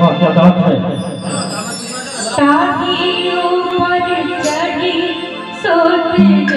वाह क्या बात है ताकि ऊपर चढ़ी सोते